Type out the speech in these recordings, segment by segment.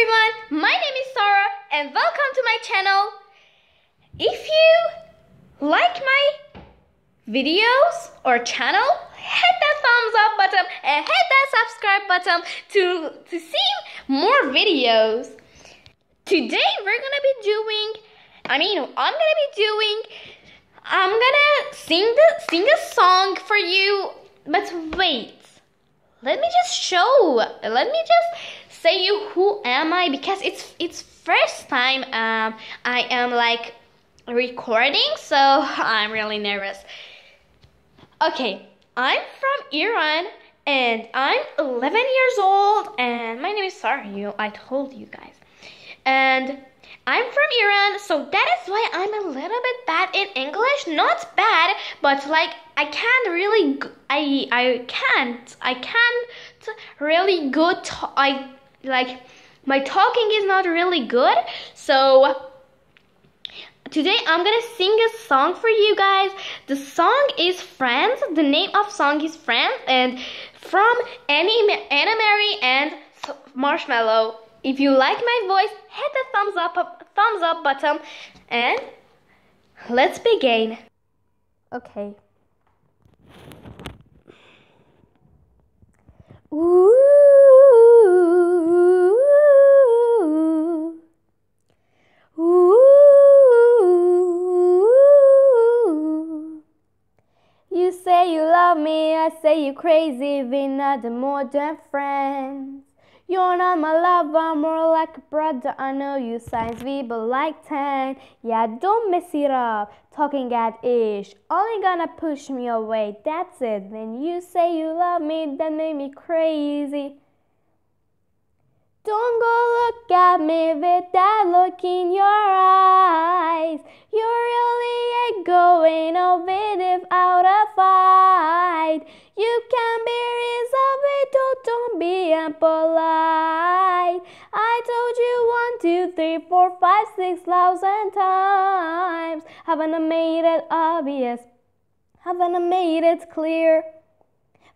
everyone, my name is Sarah and welcome to my channel. If you like my videos or channel, hit that thumbs up button and hit that subscribe button to, to see more videos. Today we're gonna be doing, I mean, I'm gonna be doing, I'm gonna sing the sing a song for you, but wait, let me just show, let me just say you who am I because it's it's first time um, I am like recording so I'm really nervous. Okay, I'm from Iran and I'm 11 years old and my name is Sarah. You, I told you guys. And I'm from Iran, so that is why I'm a little bit bad in English. Not bad, but like I can't really, I I can't, I can't really good. I like my talking is not really good so today i'm gonna sing a song for you guys. The song is friends. The name of song is friends and from annie anna mary and Marshmello. If you like my voice hit the thumbs up thumbs up button and let's begin. Okay. Ooh. I say you're crazy, we not more than friends. You're not my lover, more like a brother. I know you signs we but like ten. Yeah, don't mess it up, talking at ish. Only gonna push me away, that's it. When you say you love me, that made me crazy. Don't go look at me with that look in your eyes. You really ain't going oh, over it without a fight. You can be resolved, so don't be impolite. I told you one, two, three, four, five, six thousand times. Haven't I made it obvious? Haven't I made it clear?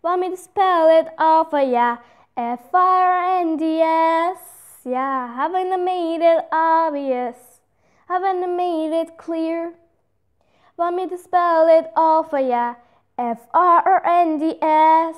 Want me to spell it all for ya? F R N D S. Yeah, haven't I made it obvious? Haven't I made it clear? Want me to spell it all for ya? F R N D S.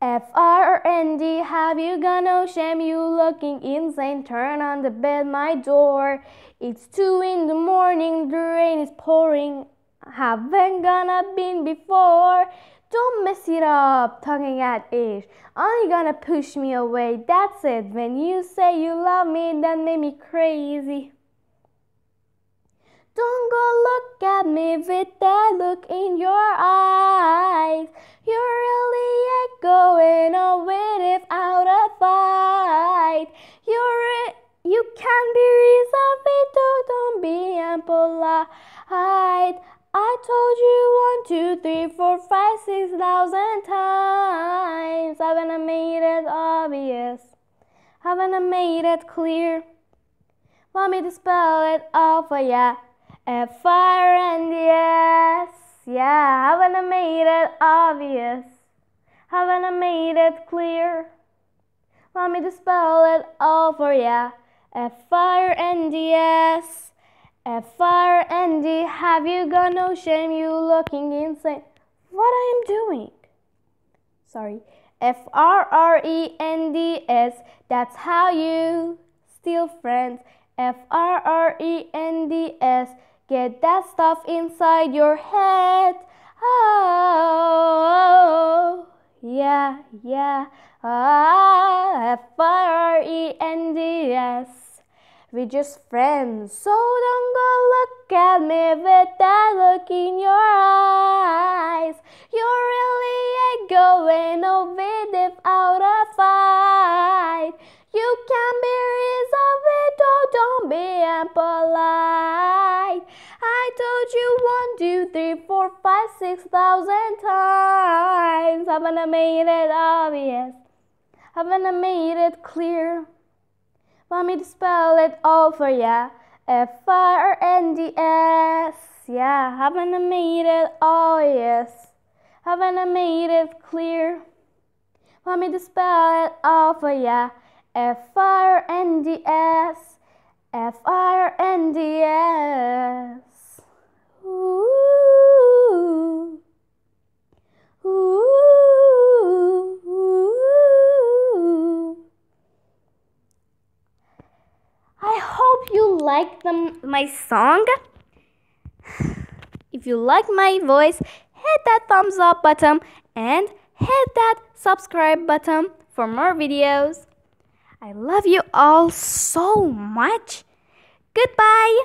F R N D, have you got no shame? You looking insane. Turn on the bed, my door. It's two in the morning, the rain is pouring. Haven't gonna been before. Don't mess it up, talking at ish. Only gonna push me away, that's it. When you say you love me, that made me crazy. Don't go look at me with that look in your eyes. You're really ain't going away without a fight. You re- you can be resolved, don't be impolite. I told you one, two, three, four, five, six thousand times. Haven't I made it obvious? Haven't I made it clear? Want me to spell it all for ya? F R N D S. Yeah, haven't I made it obvious? Haven't I made it clear? Want me to spell it all for ya? F R N D S. F R N D, have you got no shame? You looking insane. What I am doing? Sorry. F R R E N D S, that's how you steal friends. F R R E N D S, get that stuff inside your head. Oh, yeah, yeah. Ah, F R R E N D S. We're just friends, so don't go look at me with that look in your eyes. You really ain't going over without a fight. You can be oh, don't be impolite. Two, three, four, five, six thousand times. Haven't I made it obvious? Haven't I made it clear? Want me to spell it all for ya? F R N D S. Yeah, haven't I made it? Yes. Haven't I made it clear? Want me to spell it all for ya? F R N D S F R N D S. like my song. If you like my voice, hit that thumbs up button and hit that subscribe button for more videos. I love you all so much. Goodbye.